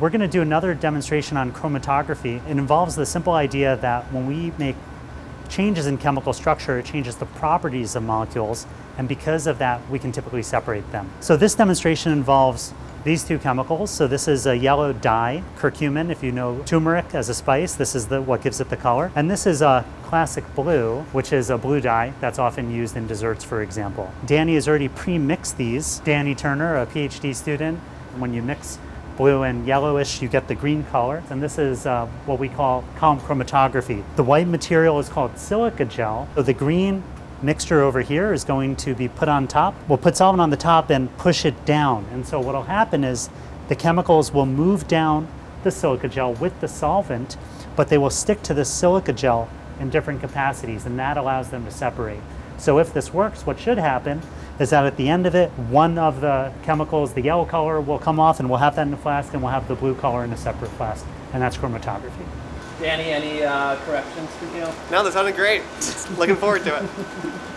We're going to do another demonstration on chromatography. It involves the simple idea that when we make changes in chemical structure, it changes the properties of molecules, and because of that, we can typically separate them. So this demonstration involves these two chemicals. So this is a yellow dye, curcumin, if you know turmeric as a spice, this is the, what gives it the color. And this is a classic blue, which is a blue dye that's often used in desserts, for example. Danny has already pre-mixed these. Danny Turner, a PhD student, when you mix blue and yellowish, you get the green color. And this is uh, what we call column chromatography. The white material is called silica gel. So the green mixture over here is going to be put on top. We'll put solvent on the top and push it down. And so what will happen is the chemicals will move down the silica gel with the solvent, but they will stick to the silica gel in different capacities, and that allows them to separate. So if this works, what should happen is that at the end of it, one of the chemicals, the yellow color, will come off and we'll have that in a flask and we'll have the blue color in a separate flask. And that's chromatography. Danny, any uh, corrections for Gail? No, that sounded great. Looking forward to it.